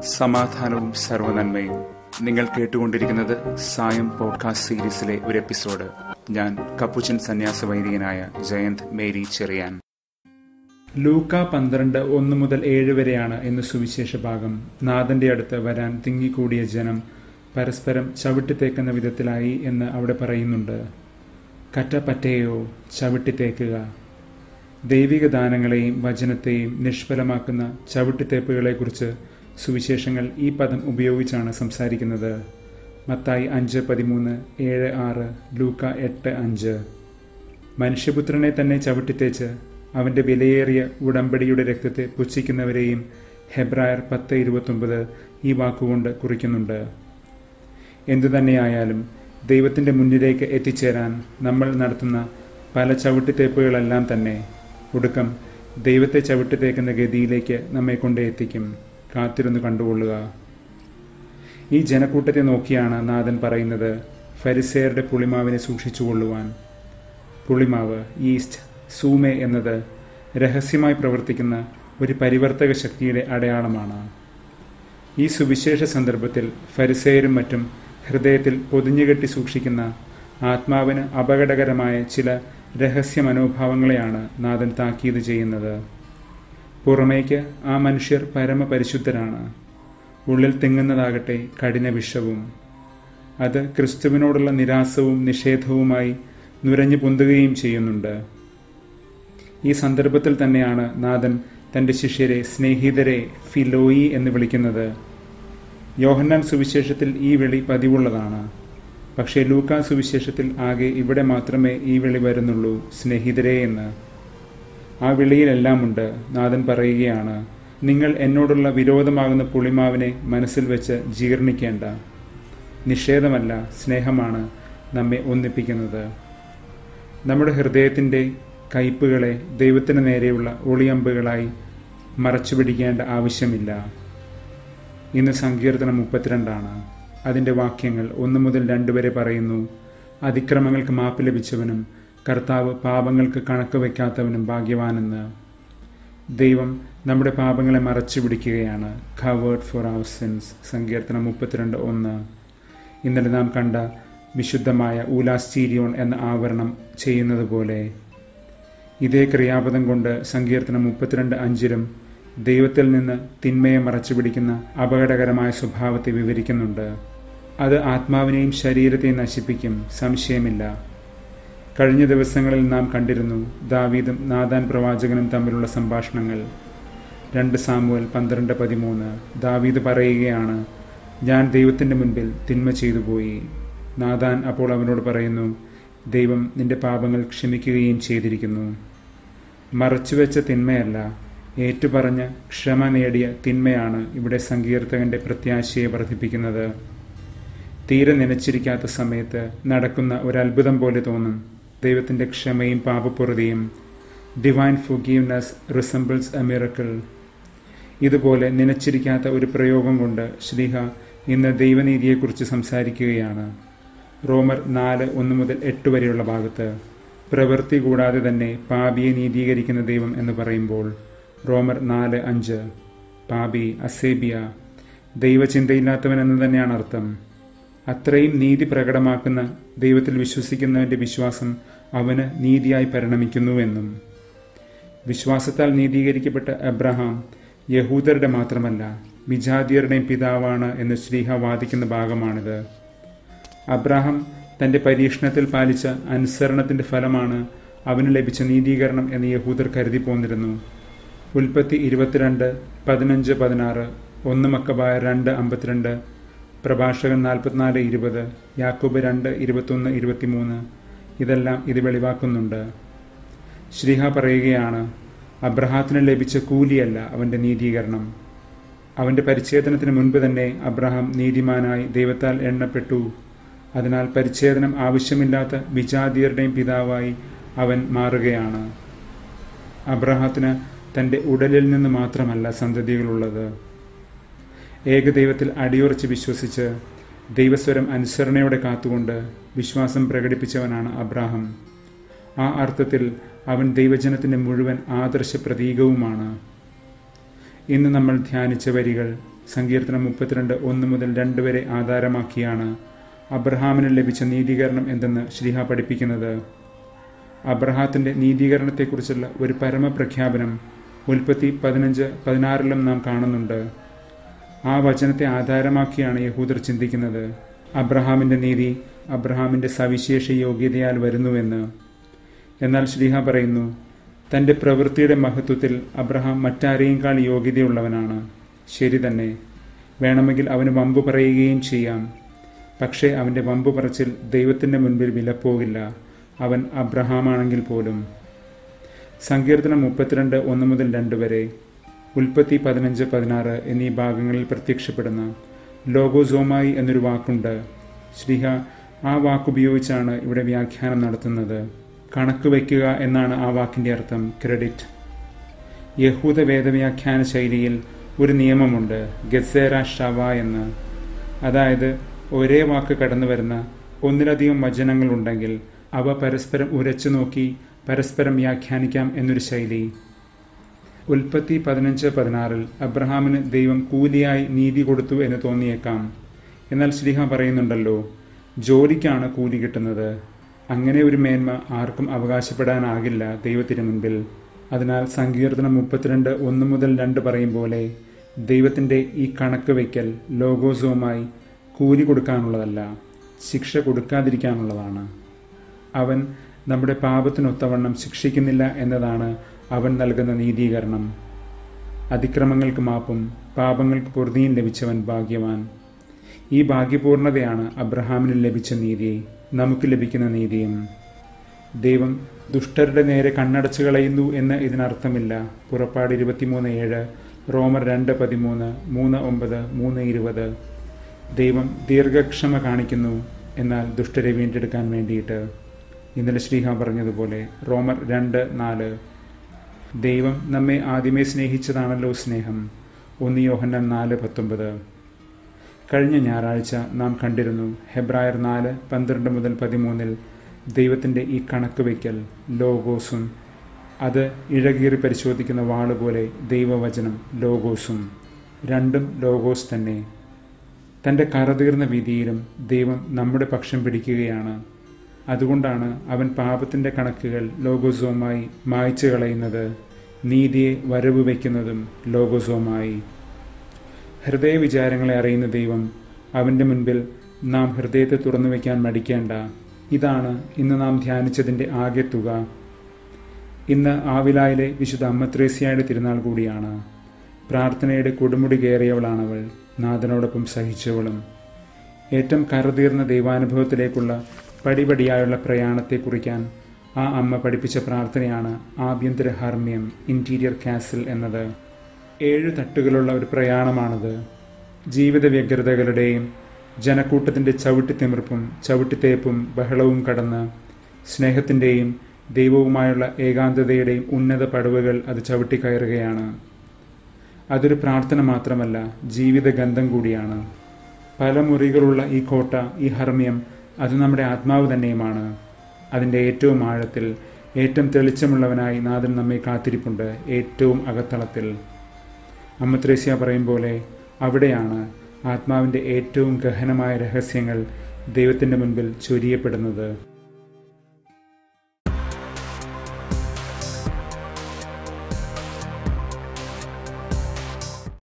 സമാധാനവും സർവനന്മയും നിങ്ങൾ കേട്ടുകൊണ്ടിരിക്കുന്നത് സായം പോഡ്കാസ്റ്റ് സീരീസിലെ ഒരു എപ്പിസോഡ്. ഞാൻ കപ്പുച്ചൻ സന്യാസ വൈദികനായ ജയന്ത് മേരി ചെറിയാൻ. ലൂക്ക പന്ത്രണ്ട് ഒന്ന് മുതൽ ഏഴ് വരെയാണ് എന്ന സുവിശേഷ ഭാഗം. നാഥന്റെ അടുത്ത് വരാൻ തിങ്ങിക്കൂടിയ ജനം പരസ്പരം ചവിട്ടിത്തേക്കുന്ന വിധത്തിലായി എന്ന് അവിടെ പറയുന്നുണ്ട്. കറ്റ പറ്റയോ ചവിട്ടിത്തേക്കുക. ദൈവിക ദാനങ്ങളെയും വചനത്തെയും നിഷ്ഫലമാക്കുന്ന ചവിട്ടിത്തേപ്പുകളെക്കുറിച്ച് സുവിശേഷങ്ങൾ ഈ പദം ഉപയോഗിച്ചാണ് സംസാരിക്കുന്നത്. മത്തായി അഞ്ച് പതിമൂന്ന് ഏഴ് ആറ് ലൂക്ക എട്ട് അഞ്ച്. മനുഷ്യപുത്രനെ തന്നെ ചവിട്ടിത്തേച്ച് അവന്റെ വിലയേറിയ ഉടമ്പടിയുടെ രക്തത്തെ പുച്ഛിക്കുന്നവരെയും ഹെബ്രായർ പത്ത് ഇരുപത്തൊമ്പത് ഈ വാക്കുകൊണ്ട് കുറിക്കുന്നുണ്ട്. എന്തുതന്നെയായാലും ദൈവത്തിന്റെ മുന്നിലേക്ക് എത്തിച്ചേരാൻ നമ്മൾ നടത്തുന്ന പല ചവിട്ടിത്തേപ്പുകളെല്ലാം തന്നെ ഒടുക്കം ദൈവത്തെ ചവിട്ടിത്തേക്കുന്ന ഗതിയിലേക്ക് നമ്മെ കൊണ്ട് എത്തിക്കും. കാത്തിരുന്ന് കണ്ടുകൊള്ളുക. ഈ ജനക്കൂട്ടത്തെ നോക്കിയാണ് നാഥൻ പറയുന്നത് ഫരിസേറുടെ പുളിമാവിനെ സൂക്ഷിച്ചുകൊള്ളുവാൻ. പുളിമാവ് ഈസ്റ്റ് സൂമെ എന്നത് രഹസ്യമായി പ്രവർത്തിക്കുന്ന ഒരു പരിവർത്തക ശക്തിയുടെ അടയാളമാണ്. ഈ സുവിശേഷ സന്ദർഭത്തിൽ ഫരിസേരും മറ്റും ഹൃദയത്തിൽ പൊതിഞ്ഞുകെട്ടി സൂക്ഷിക്കുന്ന ആത്മാവിന് അപകടകരമായ ചില രഹസ്യ മനോഭാവങ്ങളെയാണ് നാഥൻ താക്കീത് ചെയ്യുന്നത്. പുറമേക്ക് ആ മനുഷ്യർ പരമപരിശുദ്ധരാണ്. ഉള്ളിൽ തിങ്ങുന്നതാകട്ടെ കഠിന വിഷവും. അത് ക്രിസ്തുവിനോടുള്ള നിരാസവും നിഷേധവുമായി നുരഞ്ഞു പൊന്തുകയും ചെയ്യുന്നുണ്ട്. ഈ സന്ദർഭത്തിൽ തന്നെയാണ് നാഥൻ തന്റെ ശിഷ്യരെ സ്നേഹിതരെ ഫിലോയി എന്ന് വിളിക്കുന്നത്. യോഹന്നാൻ സുവിശേഷത്തിൽ ഈ വിളി പതിവുള്ളതാണ്. പക്ഷേ ലൂക്കാ സുവിശേഷത്തിൽ ആകെ ഇവിടെ മാത്രമേ ഈ വിളി വരുന്നുള്ളൂ സ്നേഹിതരെ എന്ന്. ആ വിളിയിലെല്ലാമുണ്ട്. നാഥൻ പറയുകയാണ് നിങ്ങൾ എന്നോടുള്ള വിരോധമാകുന്ന പുളിമാവിനെ മനസ്സിൽ വെച്ച് ജീർണിക്കേണ്ട. നിഷേധമല്ല സ്നേഹമാണ് നമ്മെ ഒന്നിപ്പിക്കുന്നത്. നമ്മുടെ ഹൃദയത്തിന്റെ കയ്പുകളെ ദൈവത്തിന് നേരെയുള്ള ഒളിയമ്പുകളായി മറച്ചുപിടിക്കേണ്ട ആവശ്യമില്ല. ഇന്ന് സങ്കീർത്തനം മുപ്പത്തിരണ്ടാണ്. അതിന്റെ വാക്യങ്ങൾ ഒന്ന് മുതൽ രണ്ട് വരെ പറയുന്നു അതിക്രമങ്ങൾക്ക് മാപ്പ് ലഭിച്ചവനും കർത്താവ് പാപങ്ങൾക്ക് കണക്ക് വയ്ക്കാത്തവനും ഭാഗ്യവാനെന്ന് ദൈവം നമ്മുടെ പാപങ്ങളെ മറച്ചു പിടിക്കുകയാണ്. കവേർഡ് ഫോർ അവർ സിൻസ് സങ്കീർത്തനം മുപ്പത്തിരണ്ട് ഒന്ന്. ഇന്നലെ നാം കണ്ട വിശുദ്ധമായ ഊലാസ്റ്റീരിയോൺ എന്ന ആവരണം ചെയ്യുന്നത് പോലെ ഇതേ ക്രിയാപദം കൊണ്ട് സങ്കീർത്തനം മുപ്പത്തിരണ്ട് അഞ്ചിലും ദൈവത്തിൽ നിന്ന് തിന്മയെ മറച്ചു പിടിക്കുന്ന അപകടകരമായ സ്വഭാവത്തെ വിവരിക്കുന്നുണ്ട്. അത് ആത്മാവിനെയും ശരീരത്തെയും നശിപ്പിക്കും. സംശയമില്ല. കഴിഞ്ഞ ദിവസങ്ങളിൽ നാം കണ്ടിരുന്നു ദാവീദും നാദാൻ പ്രവാചകനും തമ്മിലുള്ള സംഭാഷണങ്ങൾ. രണ്ട് സാമുവൽ പന്ത്രണ്ട് പതിമൂന്ന് ദാവീദ് പറയുകയാണ് ഞാൻ ദൈവത്തിന്റെ മുൻപിൽ തിന്മ ചെയ്തു പോയി. നാദാൻ അപ്പോൾ അവനോട് പറയുന്നു ദൈവം നിന്റെ പാപങ്ങൾ ക്ഷമിക്കുകയും ചെയ്തിരിക്കുന്നു. മറച്ചുവെച്ച തിന്മയല്ല ഏറ്റുപറഞ്ഞ ക്ഷമ നേടിയ തിന്മയാണ് ഇവിടെ സങ്കീർത്തകന്റെ പ്രത്യാശയെ വർദ്ധിപ്പിക്കുന്നത്. തീരെ നനച്ചിരിക്കാത്ത സമയത്ത് നടക്കുന്ന ഒരു അത്ഭുതം പോലെ തോന്നും. ദൈവത്തിന്റെ ക്ഷമയും പാപപ്പുറതിയും divine forgiveness resembles a miracle ഇതുപോലെ നനച്ചിരിക്കാത്ത ഒരു പ്രയോഗം കൊണ്ട് ശ്രീഹ ഇന്ന് ദൈവനീതിയെക്കുറിച്ച് സംസാരിക്കുകയാണ്. റോമർ നാല് ഒന്ന് മുതൽ എട്ട് വരെയുള്ള ഭാഗത്ത് പ്രവൃത്തി കൂടാതെ തന്നെ പാപിയെ നീതീകരിക്കുന്ന ദൈവം എന്ന് പറയുമ്പോൾ റോമർ നാല് അഞ്ച് പാപി അസേബിയ ദൈവചിന്തയില്ലാത്തവൻ എന്ന് തന്നെയാണ് അർത്ഥം. അത്രയും നീതി പ്രകടമാക്കുന്ന ദൈവത്തിൽ വിശ്വസിക്കുന്നവന്റെ വിശ്വാസം അവന് നീതിയായി പരിണമിക്കുന്നുവെന്നും. വിശ്വാസത്താൽ നീതീകരിക്കപ്പെട്ട അബ്രഹാം യഹൂദരുടെ മാത്രമല്ല വിജാതിയരുടെയും പിതാവാണ് എന്ന് ശ്രീഹ വാദിക്കുന്ന ഭാഗമാണിത്. അബ്രഹാം തന്റെ പരീക്ഷണത്തിൽ പാലിച്ച അനുസരണത്തിന്റെ ഫലമാണ് അവന് ലഭിച്ച നീതീകരണം എന്ന് യഹൂദർ കരുതി പോന്നിരുന്നു ഉൽപ്പത്തി ഇരുപത്തിരണ്ട് പതിനഞ്ച് പതിനാറ് ഒന്ന് മക്കബായ രണ്ട് അമ്പത്തിരണ്ട് പ്രഭാഷകൻ നാൽപ്പത്തിനാല് ഇരുപത് യാക്കൂബ് രണ്ട് ഇരുപത്തൊന്ന് ഇരുപത്തിമൂന്ന് ഇതെല്ലാം ഇത് വെളിവാക്കുന്നുണ്ട്. ശ്രീഹ പറയുകയാണ് അബ്രഹാത്തിന് ലഭിച്ച കൂലിയല്ല അവന്റെ നീതീകരണം. അവന്റെ പരിച്ഛേദനത്തിന് മുൻപ് തന്നെ അബ്രഹാം നീതിമാനായി ദൈവത്താൽ എണ്ണപ്പെട്ടു. അതിനാൽ പരിച്ഛേദനം ആവശ്യമില്ലാത്ത വിജാതിയരുടെയും പിതാവായി അവൻ മാറുകയാണ്. അബ്രഹാത്തിന് തന്റെ ഉടലിൽ നിന്ന് മാത്രമല്ല സന്തതികളുള്ളത്. ഏകദൈവത്തിൽ അടിയുറച്ച് വിശ്വസിച്ച് ദൈവസ്വരം അനുസരണയോടെ കാത്തുകൊണ്ട് വിശ്വാസം പ്രകടിപ്പിച്ചവനാണ് അബ്രാഹം. ആ അർത്ഥത്തിൽ അവൻ ദൈവജനത്തിന്റെ മുഴുവൻ ആദർശ പ്രതീകവുമാണ്. ഇന്ന് നമ്മൾ ധ്യാനിച്ച വരികൾ സങ്കീർത്തനം മുപ്പത്തിരണ്ട് ഒന്ന് മുതൽ രണ്ട് വരെ ആധാരമാക്കിയാണ് അബ്രഹാമിന് ലഭിച്ച നീതീകരണം എന്തെന്ന് ശ്രീഹ പഠിപ്പിക്കുന്നത്. അബ്രഹാത്തിന്റെ നീതീകരണത്തെക്കുറിച്ചുള്ള ഒരു പരമപ്രഖ്യാപനം ഉൽപ്പത്തി പതിനഞ്ച് പതിനാറിലും നാം കാണുന്നുണ്ട്. ആ വചനത്തെ ആധാരമാക്കിയാണ് യഹൂദർ ചിന്തിക്കുന്നത്. അബ്രഹാമിന്റെ നീതി അബ്രഹാമിന്റെ സവിശേഷ യോഗ്യതയാൽ വരുന്നുവെന്ന്. എന്നാൽ ശ്രീഹ പറയുന്നു തന്റെ പ്രവൃത്തിയുടെ മഹത്വത്തിൽ അബ്രഹാം മറ്റാരെയേക്കാൾ യോഗ്യതയുള്ളവനാണ്. ശരി തന്നെ വേണമെങ്കിൽ അവന് വമ്പ് പറയുകയും ചെയ്യാം. പക്ഷേ അവന്റെ വമ്പ് പറച്ചിൽ ദൈവത്തിന്റെ മുൻപിൽ വിലപ്പോകില്ല. അവൻ അബ്രഹാമാണെങ്കിൽ പോലും. സങ്കീർത്തനം മുപ്പത്തിരണ്ട് ഒന്ന് മുതൽ രണ്ട് വരെ. ഉൽപ്പത്തി പതിനഞ്ച് പതിനാറ് എന്നീ ഭാഗങ്ങളിൽ പ്രത്യക്ഷപ്പെടുന്ന ലോഗോസോമായി എന്നൊരു വാക്കുണ്ട്. ശ്രീഹ ആ വാക്കുപയോഗിച്ചാണ് ഇവിടെ വ്യാഖ്യാനം നടത്തുന്നത്. കണക്ക് വയ്ക്കുക എന്നാണ് ആ വാക്കിന്റെ അർത്ഥം. ക്രെഡിറ്റ് യഹൂദ വേദവ്യാഖ്യാന ശൈലിയിൽ ഒരു നിയമമുണ്ട്. ഗസേര ഷവ എന്ന്. അതായത് ഒരേ വാക്ക് കടന്നു വരുന്ന ഒന്നിലധികം വചനങ്ങളുണ്ടെങ്കിൽ അവ പരസ്പരം ഉരച്ചു നോക്കി പരസ്പരം വ്യാഖ്യാനിക്കാം എന്നൊരു ശൈലി. ഉൽപ്പത്തി പതിനഞ്ച് പതിനാറിൽ അബ്രഹാമിന് ദൈവം കൂലിയായി നീതി കൊടുത്തു എന്ന് തോന്നിയേക്കാം. എന്നാൽ ശ്രീഹ പറയുന്നുണ്ടല്ലോ ജോലിക്കാണ് കൂലി കിട്ടുന്നത്. അങ്ങനെ ഒരു മേന്മ ആർക്കും അവകാശപ്പെടാനാകില്ല ദൈവത്തിന് മുൻപിൽ. അതിനാൽ സങ്കീർത്തനം മുപ്പത്തിരണ്ട് ഒന്ന് മുതൽ രണ്ട് പറയും പോലെ ദൈവത്തിന്റെ ഈ കണക്ക് വയ്ക്കൽ ലോകോസവുമായി കൂലി കൊടുക്കാനുള്ളതല്ല ശിക്ഷ കൊടുക്കാതിരിക്കാനുള്ളതാണ്. അവൻ നമ്മുടെ പാപത്തിനൊത്തവണ്ണം ശിക്ഷിക്കുന്നില്ല എന്നതാണ് അവൻ നൽകുന്ന നീതീകരണം. അതിക്രമങ്ങൾക്ക് മാപ്പും പാപങ്ങൾക്ക് പൊറുതിയും ലഭിച്ചവൻ ഭാഗ്യവാൻ. ഈ ഭാഗ്യപൂർണതയാണ് അബ്രഹാമിന് ലഭിച്ച നീതി നമുക്ക് ലഭിക്കുന്ന നീതിയും. ദൈവം ദുഷ്ടരുടെ നേരെ കണ്ണടച്ചു കളയുന്നു എന്ന് ഇതിനർത്ഥമില്ല. പുറപ്പാട് ഇരുപത്തിമൂന്ന് ഏഴ് റോമർ രണ്ട് പതിമൂന്ന് മൂന്ന് ഒമ്പത് മൂന്ന് ഇരുപത്. ദൈവം ദീർഘക്ഷമ കാണിക്കുന്നു എന്നാൽ ദുഷ്ടരെ വീണ്ടെടുക്കാൻ വേണ്ടിയിട്ട്. ഇന്നലെ ശ്രീഹ പറഞ്ഞതുപോലെ റോമർ രണ്ട് നാല് ദൈവം നമ്മെ ആദ്യമേ സ്നേഹിച്ചതാണല്ലോ സ്നേഹം. ഒന്ന് യോഹന്നൻ നാല് പത്തൊമ്പത്. കഴിഞ്ഞ ഞായറാഴ്ച നാം കണ്ടിരുന്നു ഹെബ്രായർ നാല് പന്ത്രണ്ട് മുതൽ പതിമൂന്നിൽ ദൈവത്തിന്റെ ഈ കണക്ക് വയ്ക്കൽ ലോഗോസും അത് ഇഴകീറി പരിശോധിക്കുന്ന വാളുപോലെ ദൈവവചനം ലോഗോസും രണ്ടും ലോഗോസ് തന്നെ. തന്റെ കറതീർന്ന വിധിയിലും ദൈവം നമ്മുടെ പക്ഷം പിടിക്കുകയാണ്. അതുകൊണ്ടാണ് അവൻ പാപത്തിന്റെ കണക്കുകൾ ലോഗോസവുമായി മായ്ച്ചു കളയുന്നത്. നീതിയെ വരവ് വയ്ക്കുന്നതും ലോകോസോമായി. ഹൃദയ വിചാരങ്ങളെ അറിയുന്ന ദൈവം അവന്റെ മുൻപിൽ നാം ഹൃദയത്തെ തുറന്നു വയ്ക്കാൻ മടിക്കേണ്ട. ഇതാണ് ഇന്ന് നാം ധ്യാനിച്ചതിന്റെ ആകെ തുക. ഇന്ന് ആവിലായിലെ വിശുദ്ധ അമ്മത്രേസ്യയുടെ തിരുനാൾ കൂടിയാണ്. പ്രാർത്ഥനയുടെ കൊടുമുടി കയറിയവളാണവൾ. നാഥനോടൊപ്പം സഹിച്ചവളും. ഏറ്റവും കരുതീർന്ന ദൈവാനുഭവത്തിലേക്കുള്ള പടിപടിയായുള്ള പ്രയാണത്തെ കുറിക്കാൻ ആ അമ്മ പഠിപ്പിച്ച പ്രാർത്ഥനയാണ് ആഭ്യന്തര ഹർമ്മ്യം ഇന്റീരിയർ കാസിൽ എന്നത്. ഏഴ് തട്ടുകളുള്ള ഒരു പ്രയാണമാണത്. ജീവിത വ്യഗ്രതകളുടെയും ജനക്കൂട്ടത്തിന്റെ ചവിട്ടിത്തിമിർപ്പും ചവിട്ടിത്തേപ്പും ബഹളവും കടന്ന് സ്നേഹത്തിന്റെയും ദൈവവുമായുള്ള ഏകാന്തതയുടെയും ഉന്നത പടവുകൾ അത് ചവിട്ടിക്കയറുകയാണ്. അതൊരു പ്രാർത്ഥന മാത്രമല്ല ജീവിത ഗന്ധം കൂടിയാണ്. പല മുറികളുള്ള ഈ കോട്ട ഈ ഹർമ്മ്യം അത് നമ്മുടെ ആത്മാവ് തന്നെയുമാണ്. അതിന്റെ ഏറ്റവും ആഴത്തിൽ ഏറ്റവും തെളിച്ചമുള്ളവനായി നാഥൻ നമ്മെ കാത്തിരിപ്പുണ്ട് ഏറ്റവും അകത്തളത്തിൽ. അമ്മത്രേസ്യ പറയും പോലെ അവിടെയാണ് ആത്മാവിന്റെ ഏറ്റവും ഗഹനമായ രഹസ്യങ്ങൾ ദൈവത്തിന്റെ മുൻപിൽ ചൊരിയപ്പെടുന്നത്.